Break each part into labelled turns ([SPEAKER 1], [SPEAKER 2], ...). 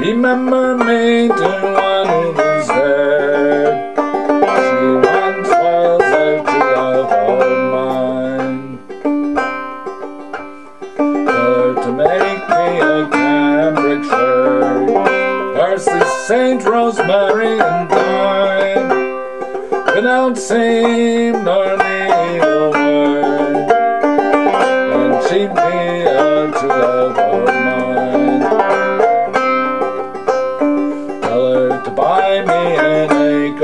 [SPEAKER 1] Remember me to one who was there. She once was a love of mine. Tell her to make me a cambric shirt. Parsley, sage, rosemary, and thyme without seam nor need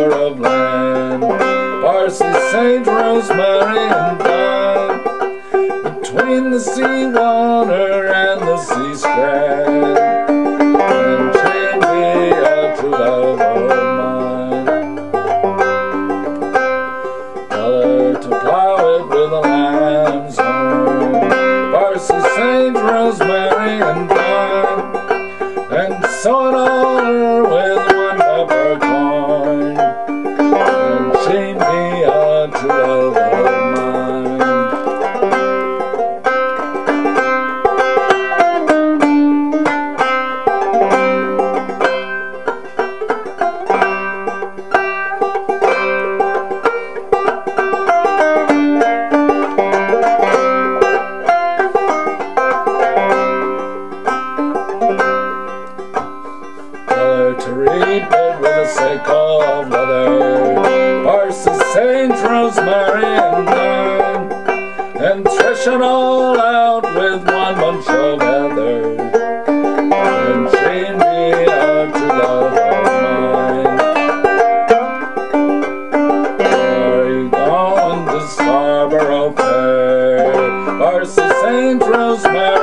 [SPEAKER 1] acre of land, parsley, sage, rosemary, and thyme, between the sea water and the sea strand. treated with a sickle of leather. Parson Saint Rosemary and Don, and thresh it all out with one bunch of heather. And chain me to Saint Rosemary.